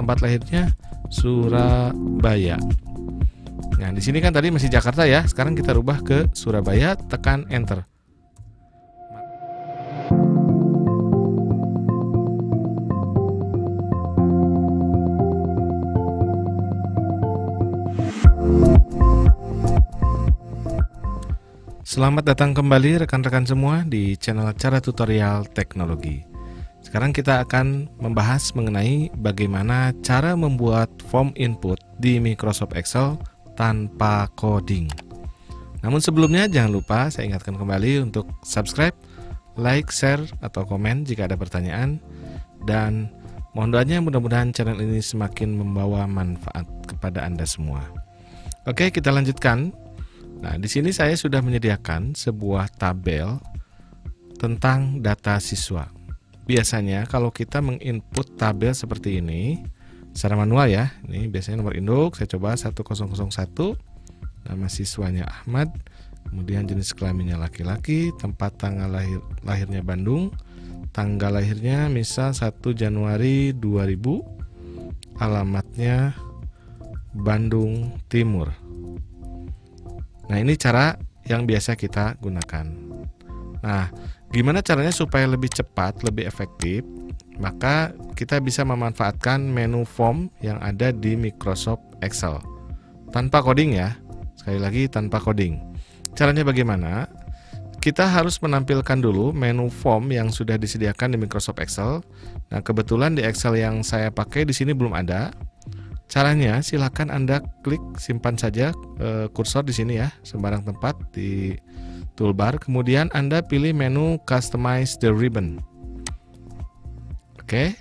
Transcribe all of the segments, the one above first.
tempat lahirnya Surabaya. Nah, di sini kan tadi masih Jakarta ya. Sekarang kita rubah ke Surabaya, tekan enter. Selamat datang kembali rekan-rekan semua di channel Cara Tutorial Teknologi. Sekarang kita akan membahas mengenai bagaimana cara membuat form input di Microsoft Excel tanpa coding. Namun sebelumnya jangan lupa saya ingatkan kembali untuk subscribe, like, share, atau komen jika ada pertanyaan dan mohon doanya mudah-mudahan channel ini semakin membawa manfaat kepada Anda semua. Oke, kita lanjutkan Nah, di sini saya sudah menyediakan sebuah tabel tentang data siswa. Biasanya kalau kita menginput tabel seperti ini secara manual ya. Ini biasanya nomor induk saya coba 1001 nama siswanya Ahmad, kemudian jenis kelaminnya laki-laki, tempat tanggal lahir lahirnya Bandung, tanggal lahirnya misal 1 Januari 2000, alamatnya Bandung Timur. Nah, ini cara yang biasa kita gunakan. Nah, gimana caranya supaya lebih cepat, lebih efektif? Maka kita bisa memanfaatkan menu form yang ada di Microsoft Excel. Tanpa coding ya. Sekali lagi tanpa coding. Caranya bagaimana? Kita harus menampilkan dulu menu form yang sudah disediakan di Microsoft Excel. Nah, kebetulan di Excel yang saya pakai di sini belum ada. Caranya silakan Anda klik simpan saja e, kursor di sini ya, sembarang tempat di toolbar. Kemudian Anda pilih menu Customize the Ribbon. Oke.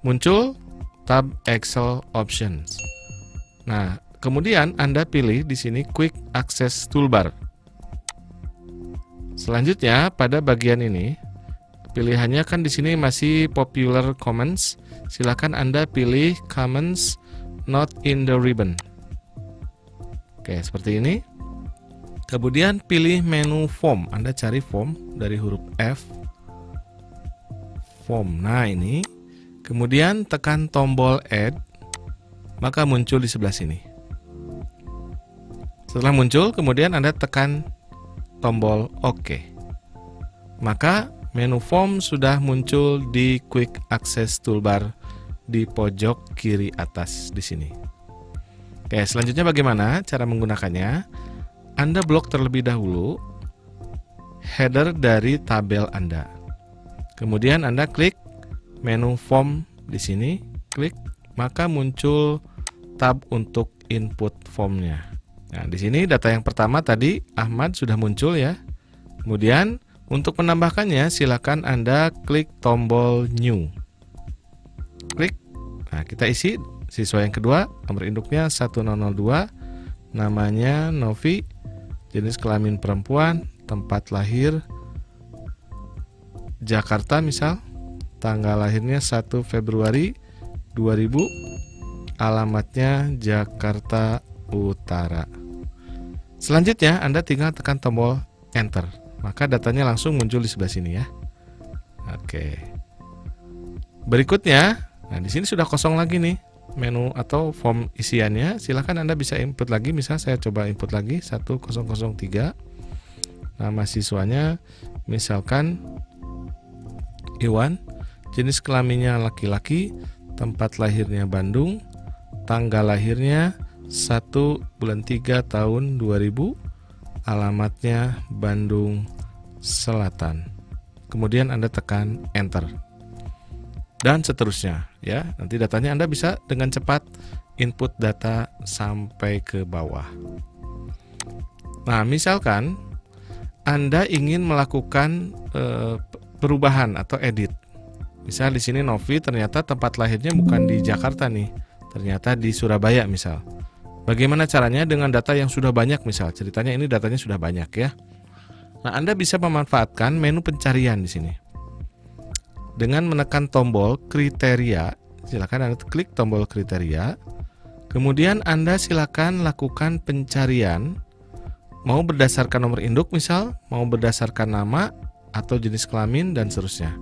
Muncul tab Excel Options. Nah, kemudian Anda pilih di sini Quick Access Toolbar. Selanjutnya pada bagian ini pilihannya kan di sini masih Popular Comments silakan Anda pilih comments not in the ribbon. Oke, seperti ini. Kemudian pilih menu form. Anda cari form dari huruf F. Form. Nah, ini. Kemudian tekan tombol add, maka muncul di sebelah sini. Setelah muncul, kemudian Anda tekan tombol OK. Maka Menu form sudah muncul di quick access toolbar di pojok kiri atas di sini. Oke, selanjutnya bagaimana cara menggunakannya? Anda blok terlebih dahulu header dari tabel Anda. Kemudian Anda klik menu form di sini, klik, maka muncul tab untuk input formnya. Nah, di sini data yang pertama tadi Ahmad sudah muncul ya. Kemudian untuk menambahkannya, silakan Anda klik tombol New. Klik. Nah, kita isi siswa yang kedua, nomor induknya 1002, namanya Novi, jenis kelamin perempuan, tempat lahir Jakarta misal, tanggal lahirnya 1 Februari 2000, alamatnya Jakarta Utara. Selanjutnya, Anda tinggal tekan tombol Enter maka datanya langsung muncul di sebelah sini ya. Oke. Berikutnya, nah di sini sudah kosong lagi nih menu atau form isiannya. Silahkan Anda bisa input lagi. Misal saya coba input lagi 1003. Nama siswanya misalkan Iwan, jenis kelaminnya laki-laki, tempat lahirnya Bandung, tanggal lahirnya 1 bulan 3 tahun 2000 alamatnya Bandung Selatan. Kemudian Anda tekan enter. Dan seterusnya ya. Nanti datanya Anda bisa dengan cepat input data sampai ke bawah. Nah, misalkan Anda ingin melakukan e, perubahan atau edit. Misal di sini Novi ternyata tempat lahirnya bukan di Jakarta nih, ternyata di Surabaya misal. Bagaimana caranya dengan data yang sudah banyak misal ceritanya ini datanya sudah banyak ya. Nah, Anda bisa memanfaatkan menu pencarian di sini. Dengan menekan tombol kriteria, silakan Anda klik tombol kriteria. Kemudian Anda silakan lakukan pencarian mau berdasarkan nomor induk misal, mau berdasarkan nama atau jenis kelamin dan seterusnya.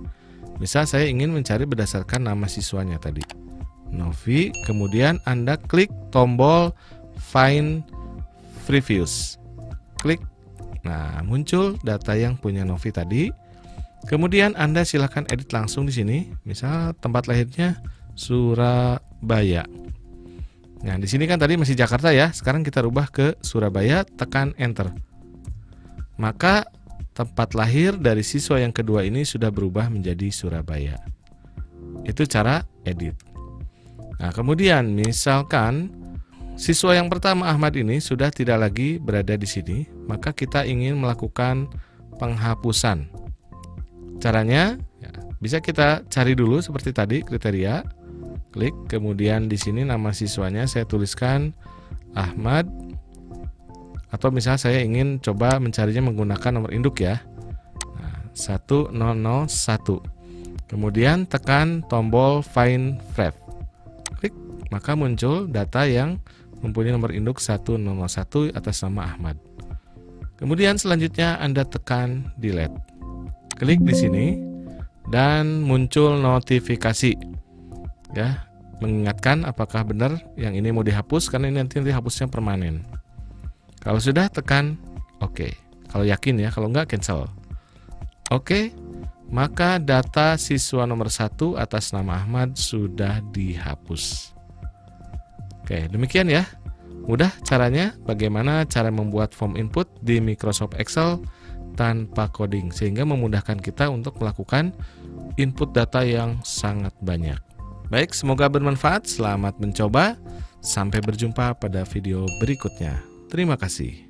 Misal saya ingin mencari berdasarkan nama siswanya tadi. Novi, kemudian Anda klik tombol Find Previews. Klik. Nah, muncul data yang punya Novi tadi. Kemudian Anda silakan edit langsung di sini. Misal tempat lahirnya Surabaya. Nah, di sini kan tadi masih Jakarta ya. Sekarang kita rubah ke Surabaya, tekan enter. Maka tempat lahir dari siswa yang kedua ini sudah berubah menjadi Surabaya. Itu cara edit. Nah, kemudian misalkan siswa yang pertama Ahmad ini sudah tidak lagi berada di sini, maka kita ingin melakukan penghapusan. Caranya ya, bisa kita cari dulu seperti tadi kriteria, klik, kemudian di sini nama siswanya saya tuliskan Ahmad atau misalnya saya ingin coba mencarinya menggunakan nomor induk ya. Nah, 1001. Kemudian tekan tombol find ref maka muncul data yang mempunyai nomor induk 101 atas nama Ahmad. Kemudian selanjutnya Anda tekan delete. Klik di sini dan muncul notifikasi. Ya, mengingatkan apakah benar yang ini mau dihapus karena ini nanti dihapusnya permanen. Kalau sudah tekan oke. Okay. Kalau yakin ya, kalau enggak cancel. Oke, okay, maka data siswa nomor satu atas nama Ahmad sudah dihapus. Oke, demikian ya. Mudah caranya bagaimana cara membuat form input di Microsoft Excel tanpa coding sehingga memudahkan kita untuk melakukan input data yang sangat banyak. Baik, semoga bermanfaat. Selamat mencoba. Sampai berjumpa pada video berikutnya. Terima kasih.